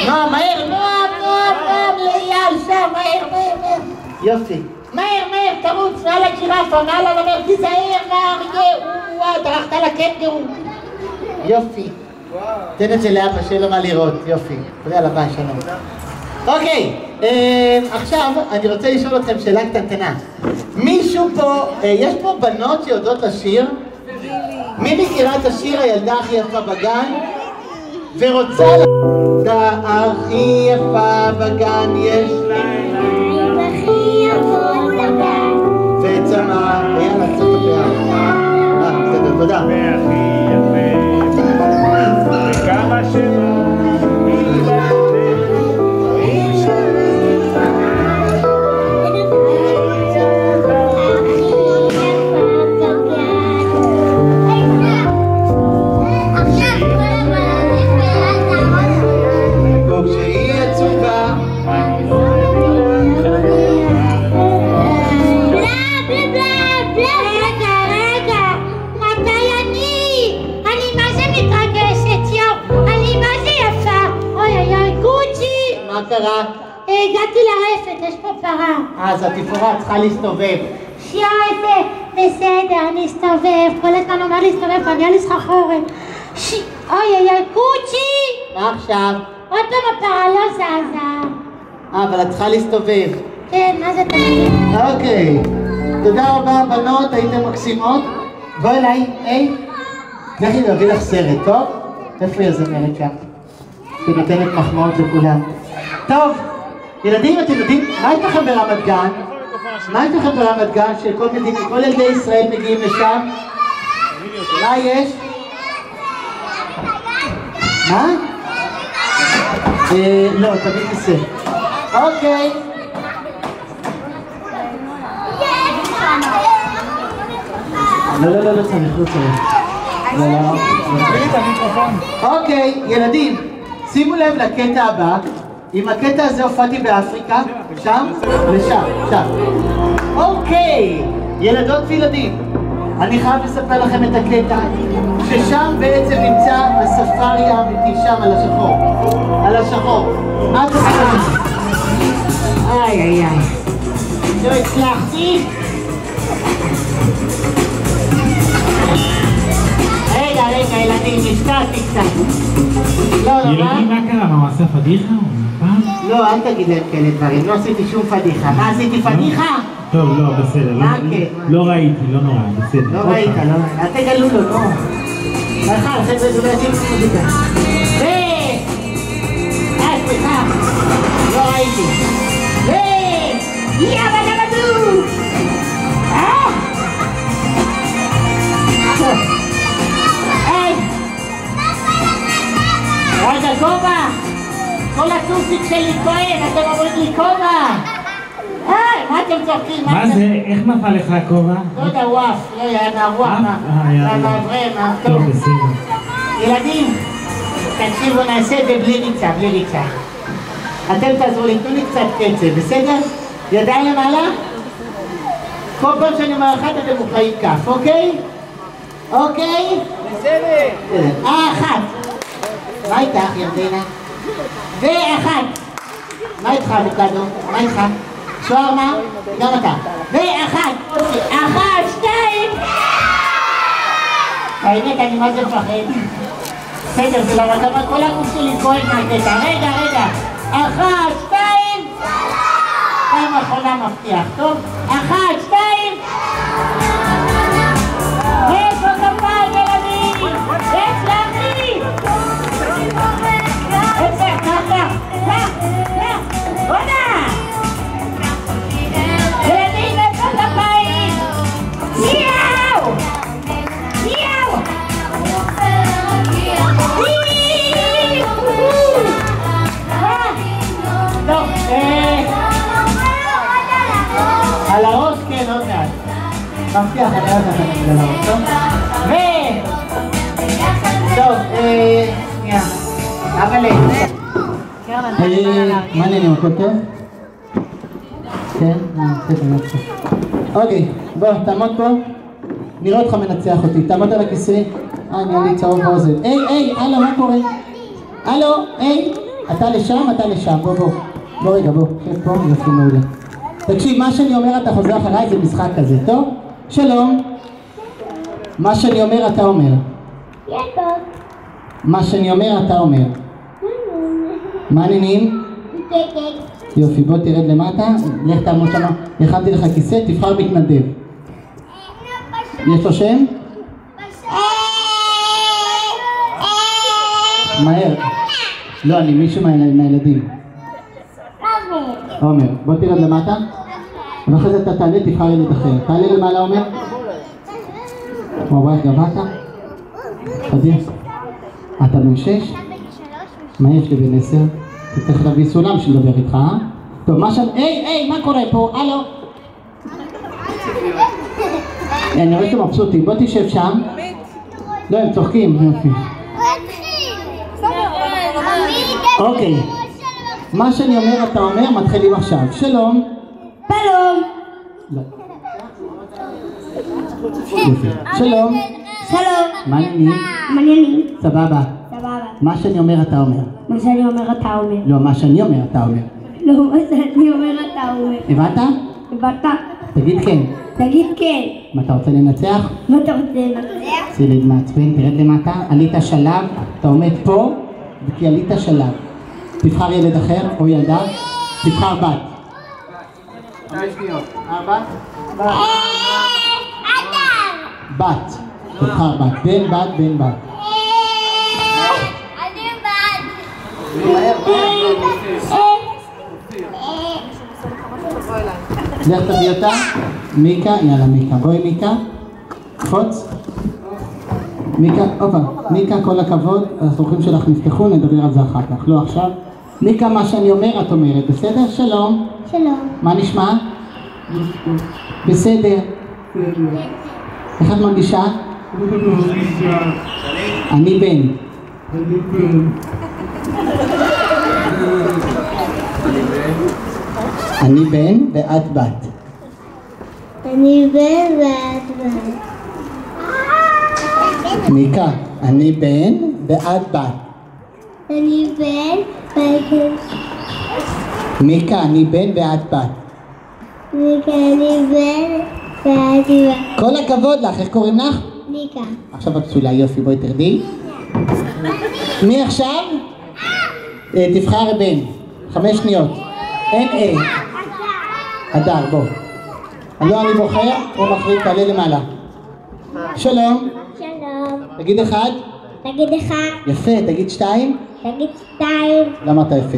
נועם, מהר, נועם, נועם, נועם, לאייל, שם, מהר, מהר, מהר. יופי. מהר, מהר, תרוץ, מעל הג'ירפה, מעל הנמר, תיזהר מהאריה, וואו, דרכת על הקנגרו. יופי. תן את זה לאבא, שיהיה לו מה לראות, יופי. יאללה, ביי, שלום. אוקיי, אה, עכשיו אני רוצה לשאול אתכם שאלה קטנטנה. מישהו פה, אה, יש פה בנות שיודעות לשיר? מי מכירה את השיר הילדה הכי יפה בגן? ורוצה ל... הילדה הכי יפה בגן יש לה וצמא, יאללה, קצת הפאה. אה, בסדר, תודה. פרה. אז התפאורה צריכה להסתובב. שיואו, איזה, בסדר, אני אסתובב. כל הזמן אומר להסתובב, כבר נהיה לי סחרחורת. אוי אוי אוי, גוצ'י! מה עכשיו? עוד פעם הפרה לא זזה. אה, אבל את צריכה להסתובב. כן, מה זה תגיד? אוקיי. תודה רבה, בנות, הייתן מקסימות. בואי אליי, היי. לכי להביא לך סרט, טוב? איפה היא הזמרת שם? שנותנת מחמאות לכולם. טוב, ילדים, אתם יודעים, מה יש לכם ברמת גן? מה יש לכם ברמת גן שכל ילדי ישראל מגיעים לשם? מה יש? מה? אה, לא, תביא כיסא. אוקיי. לא, לא, לא, לא צריך, לא צריך. לא, לא, לא. אוקיי, ילדים, שימו לב לקטע הבא. עם הקטע הזה הופעתי באפריקה, שם ושם, שם. אוקיי, ילדות וילדים, אני חייב לספר לכם את הקטע ששם בעצם נמצא הספארי האמיתי, שם על השחור. על השחור. אל תסתכלו. איי איי איי. לא הצלחתי. רגע, רגע, ילדים, נזכרתי קצת. לא, לא, מה? ילדים, מה קרה? מה, הוא עשה פדיחה? לא, אל תגיד להם כאלה דברים, לא עשיתי שום פדיחה. מה עשיתי פדיחה? טוב, לא, בסדר. לא- כן? לא ראיתי, לא נורא, בסדר. לא ראית. לא ראית. אל תגלו לו, לא. סליחה, חבר'ה, זה לא יתאים מוזיקה. ו... אה, סליחה. לא ראיתי. ו... יאללה, נמדו! אה! היי! גובה! כל הטוסיק שלי כהן, אתם אומרים לי כובע! היי, מה אתם צוחקים? מה זה? איך נפל לך הכובע? לא יודע, וואף, לא יאללה, וואף, אה, מה? אה, טוב. בסדר. ילדים, תקשיבו, נעשה את זה בלי ריצה, בלי ריצה. אתם תעזרו לי, תנו לי קצת קצב, בסדר? ידיים למעלה? כל פעם שאני אומר אחת אתם מוחאים כף, אוקיי? אוקיי? בסדר. אה, אחת. מה איתך, ירדנה? ואחת. מה איתך, אבוקדו? מה איתך? שווארמה? גם אתה. ואחת. אחת, שתיים. האמת, אני מה זה מפחד. בסדר, זה למה כמה כל הגוף שלי כואב מהקטע. רגע, רגע. אחת, שתיים. פעם אחרונה מבטיח, טוב? אחת, שתיים. אה... שנייה. אבל... אה, מה? כן? אה. אוקיי, בוא, תעמוד פה. נראה אותך מנצח אותי. תעמוד על הכיסא. אה, נהיה לי צהוב באוזן. היי, היי, הלו, מה קורה? הלו, היי. אתה לשם, אתה לשם. בוא, בוא. בוא רגע, בוא. שב פה, יופי מעולה. תקשיב, מה שאני אומר אתה חוזר אחריי, זה משחק כזה, טוב? שלום. מה שאני אומר אתה אומר. מה שאני אומר אתה אומר. מה העניינים? יופי, בוא תרד למטה, לך תעמוד שם, הכנתי לך כיסא, תבחר מתנדב. יש לו שם? מהר. לא, אני מישהו מה- מהילדים. עומר, בוא תרד למטה, ואחרי זה אתה תעלה, תבחר ילד אחר. תעלה למעלה, עומר. וואי, גבהת? חדיר. אתה בן שש? מה יש לי בן עשר? אתה צריך להביא סולם שנדבר איתך, אה? טוב, מה שם... היי, היי, מה קורה פה? הלו? אני רואה שאתם מבסוטים, בוא תשב שם. לא, הם צוחקים, יופי. אוקיי. מה שאני אומר אתה אומר, מתחילים עכשיו. שלום. שלום. לא. שלום. שלום. מה העניינים? מעניינים. סבבה. סבבה. מה שאני אומר אתה אומר. מה שאני אומר אתה אומר. לא, מה שאני אומר אתה אומר. לא, מה שאני אומר אתה אומר. הבנת? הבנת? תגיד כן. תגיד כן. מה אתה רוצה לנצח? מה אתה רוצה לנצח? צילד מעצבן, תרד למטה, עלית שלב, אתה עומד פה, כי עלית שלב. תבחר ילד אחר או ילדה, תבחר בת. חמש שניות. ארבע? בת. תבחר בת. בן בת, בן בת. לך תביא אותה. מיקה, יאללה מיקה. בואי מיקה. קפוץ. מיקה, הופה, מיקה, כל הכבוד, הזוכים שלך נפתחו, נדבר על זה אחר כך, לא עכשיו. מיקה, מה שאני אומר את אומרת, בסדר? שלום. שלום. מה נשמע? בסדר. איך את מרגישה? אני בן. אני בן ואת בת. אני בן ואת בת. מיקה, אני בן ואת בת. אני בן מיקה, אני בן ואת בת. מיקה, אני בן ואת בת. כל הכבוד לך, איך קוראים לך? מיקה. עכשיו את פסולה, יופי, בואי תרדי. מי עכשיו? אה, תבחר בן. חמש שניות. אין אה. הדר, בוא. לא אני בוחר, הוא מחליט, תעלה למעלה. שלום, שלום. תגיד אחד. תגיד אחד. יפה, תגיד שתיים. תגיד שתיים. למה אתה יפה?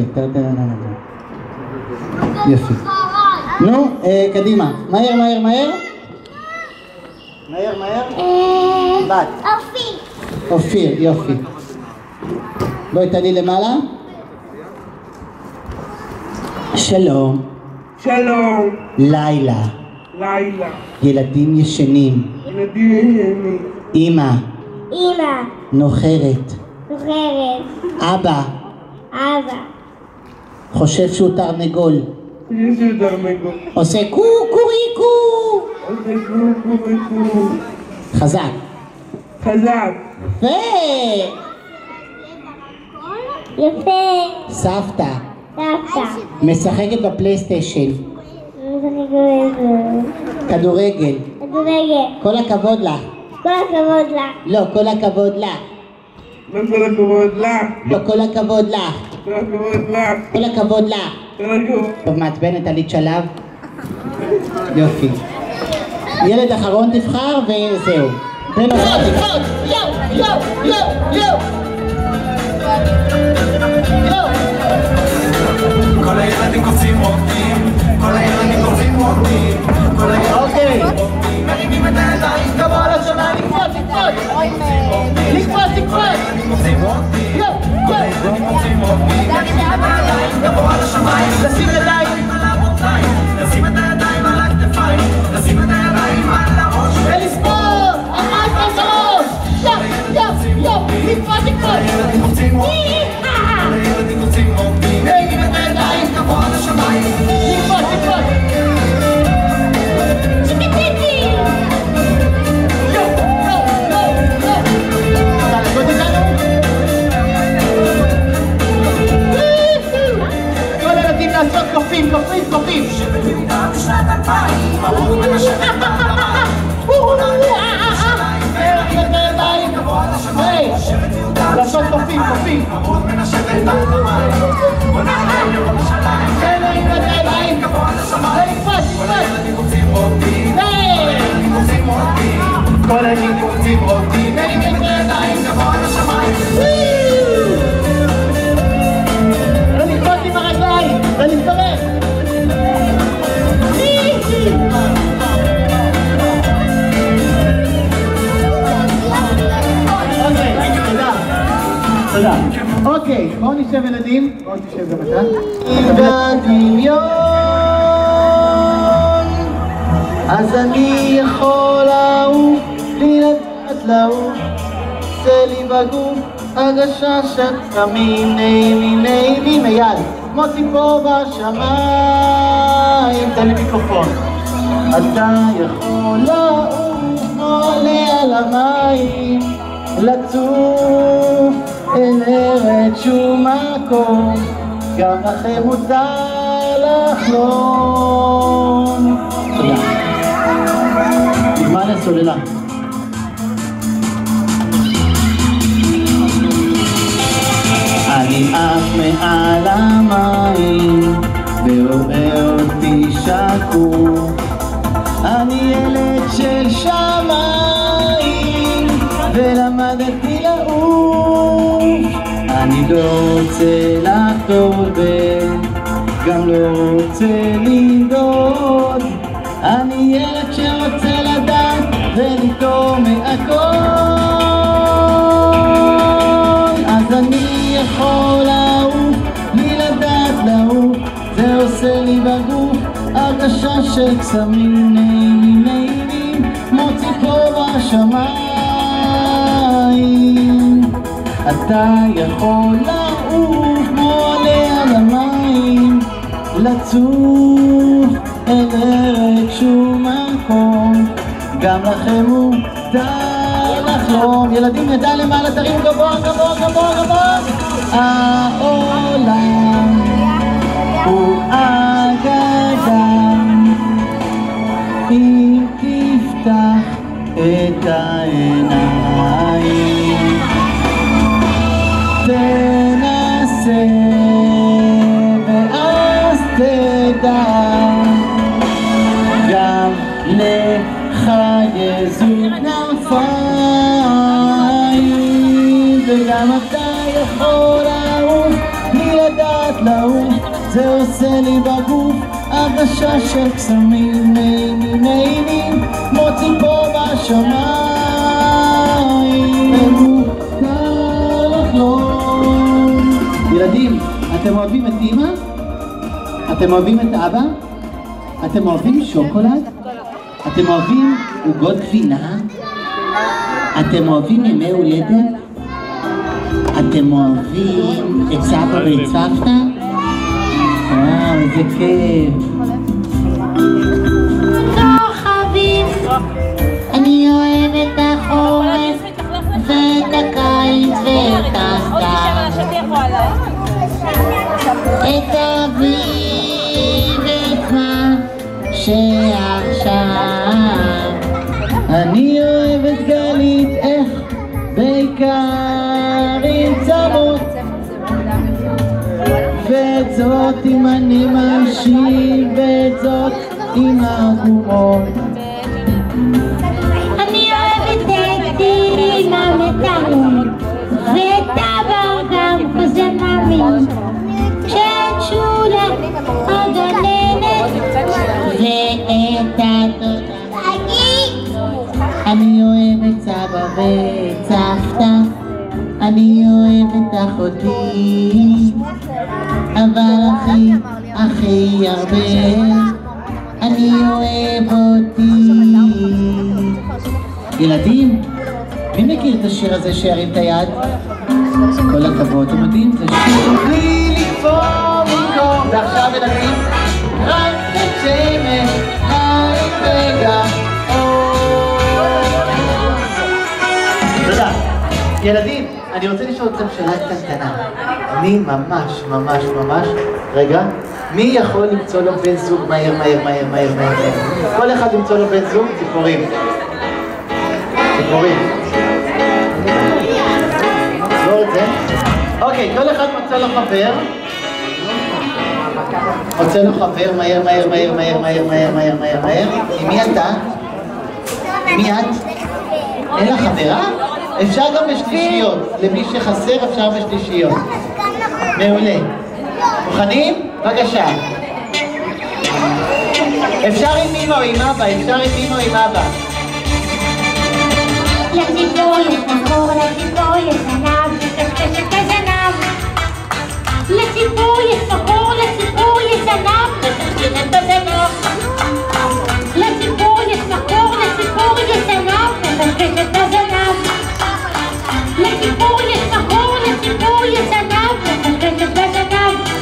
יפה. נו, אה, קדימה. מהר, מהר, מהר. מהר, מהר. אה... בת. אופי. אופיר, יופי. בואי תעלי למעלה. שלום, שלום, לילה, לילה, ילדים ישנים, ילדים ימי, אמא, אמא. נוחרת, זוכרת. אבא, אבא. חושב שהוא תרנגול, יש לי תרנגול, עושה קוקו וקו, חזק, חזק, ו... יפה. סבתא, סבתא. משחקת בפלייסטיישן. כדורגל, כדורגל. כל הכבוד לך, כל הכבוד לך. לא, כל הכבוד לך, לא כל הכבוד לך, לא, כל הכבוד לך, כל הכבוד לך, כל הכבוד לך. טוב, מעצבנת עלית שלב? יופי. ילד אחרון תבחר וזהו. בן אחרון. כל הילדים קופצים רוקדים, כל הילדים קופצים רוקדים, כל הילדים אוקיי. מרימים את הידיים, גבוה לשמיים, לקפוץ, לקפוץ. לקפוץ, לקפוץ. Não, não, não, não. Simon, não Simon, Simon, Simon, não Simon, Simon, Simon, מיני מיני מיני אייל כמו ציפור בשמיים. תן לי מיקרופון. אתה יכול לעוף עולה על המים. לצוף אל ארץ שום מקום. גם לכם מותר לחלום. תודה. נגמר הסוללה עף מעל המים ורואה אותי שקוף אני ילד של שמיים ולמדתי לעוף. אני לא רוצה לחתור וגם לא רוצה לנדוד. אני ילד שרוצה לדעת ולטעור של קסמים נעימים נעימים מוציא פה בשמיים אתה יכול לעוף כמו עולה על המים לצוף אל ערב שום מקום. גם לכם מותר לחלום. ילדים נדע למעלה תרים גבוה גבוה גבוה גבוה. העולם הוא אגדה את העיניים תנסה ואז תדע גם לך יזו כנפיים וגם אתה יכול לעוף בלי לדעת לעוף זה עושה לי בגוף הרגשה של קסמים נעימים נעימים מוציא פה בשמיים אתם אוהבים את אמא? אתם אוהבים את אבא? אתם אוהבים שוקולד? אתם אוהבים עוגות גבינה? אתם אוהבים ימי הולדת? אתם אוהבים את סבא ואת סבתא? וואו, איזה כיף. כוכבים, אני אוהב את האביב ואת שעכשיו. אני אוהב את גלית, איך? בעיקר עם צמות. ואת זאת עם הנמשים, ואת זאת עם הגומות. ואת סבתא, אני אוהב את אחותי, אבל הכי הכי הרבה, אני אוהב אותי. ילדים, מי מכיר את השיר הזה שירים את היד? כל הכבוד, אתם יודעים? זה שיר בלי לקפוא מקום. ועכשיו ילדים, ילדים, אני רוצה לשאול אתכם שאלה קטנטנה. אני ממש, ממש, ממש, רגע, מי יכול למצוא לו בן זוג מהר, מהר, מהר, מהר, מהר? כל אחד למצוא לו בן זוג, ציפורים. ציפורים. אוקיי, כל אחד מצא לו חבר. רוצה לו חבר מהר, מהר, מהר, מהר, מהר, מהר, מהר, מהר. מי אתה? מי את? אין לך חברה? אפשר גם בשלישיות. למי שחסר אפשר בשלישיות. מעולה. מוכנים? בבקשה. אפשר עם אמא או עם אבא, אפשר עם אמא או עם אבא. לציפור יש מקור, לציפור יש זנב, מקשקשת הזנב. לציפור יש מקור, לציפור יש זנב, מקשקשת הזנב. לציפור יש מקור, לציפור יש זנב, מקשקשת הזנב.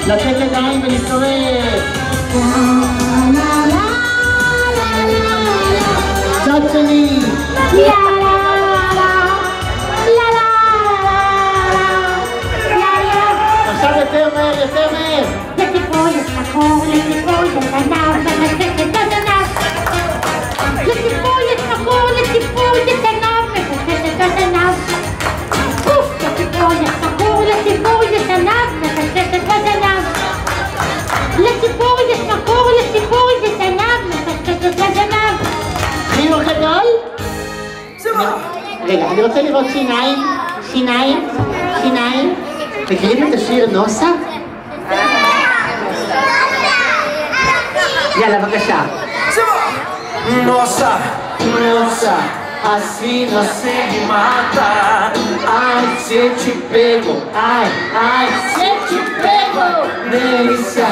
La tête est dans les soleils. La la la Yeah. אני רוצה לראות שיניים. שיניים. שיניים. מכירים את השיר נוסה? יאללה, בבקשה. Nossa, נוסה, assim você me mata. Ai, se eu te pego. Ai, ai, se eu te pego. Delícia,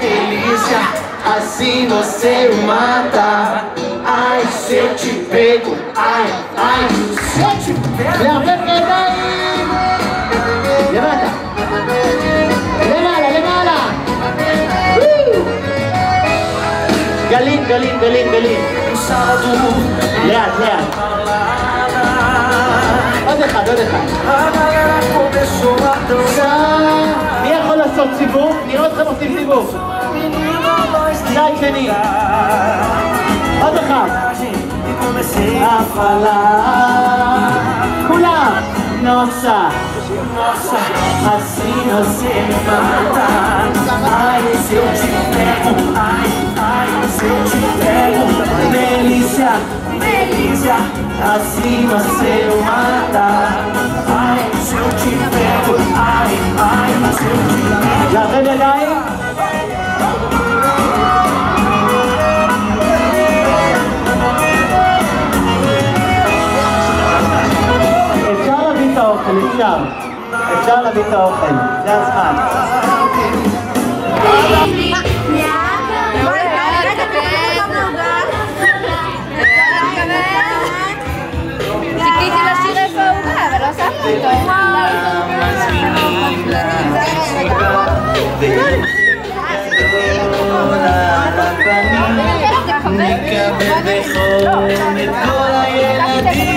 delícia, assim você mata. Se eu te pego. לערבב ידיים! למטה. למעלה, למעלה. גלים, גלים, גלים, גלים. לאט, לאט. עוד אחד, עוד אחד. מי יכול לעשות סיבוב? נראה אתכם עושים סיבוב. צד שני. עוד אחד. comecei a falar. Olá, nossa, nossa, assim você me mata. Ai, se eu te pego, ai, ai, se eu te pego. Delícia, delícia, assim você me mata. Ai, se eu te pego, ai, ai, se eu te pego. Já vem aí? העוגה, אבל לא הוספתי אותו. נקבל בחום את כל הילדים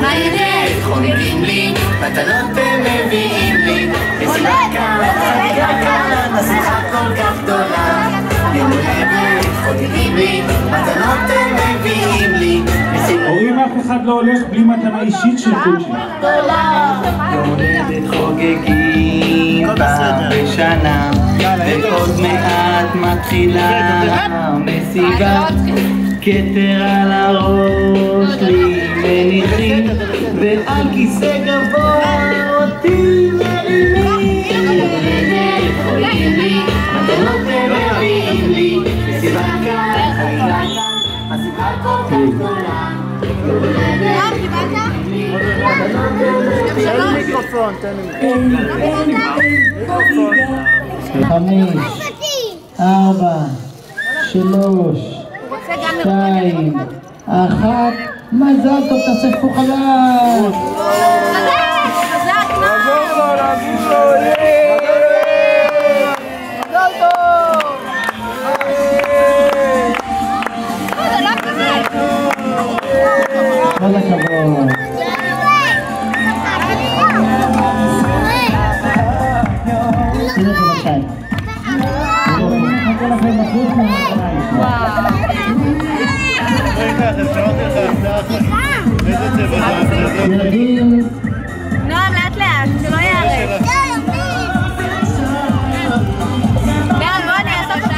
מה ילד? חוגגים לי, מתנות הם מביאים לי מסיבה כאן, חגיגה כאן, השמחה כל כך גדולה יום הולדת חוגגים לי, מתנות הם מביאים לי מסיבה הורים אף אחד לא הולך בלי מתנה אישית של קוצ'י. יום הולדת חוגגים פעם בשנה ועוד מעט מתחילה המסיבה כתר על הראש לי מניחים ועל כיסא גבוה אותי מרימים לי לי מסיבה כאן חגיגה כאן כל כך גדולה חמש, ארבע, שלוש, שתיים, אחת, מזל טוב, תאספו חלש! כל הכבוד. ילדים, נועם, לאט לאט, שלא ייהרג. ברל, בוא אני אאסוף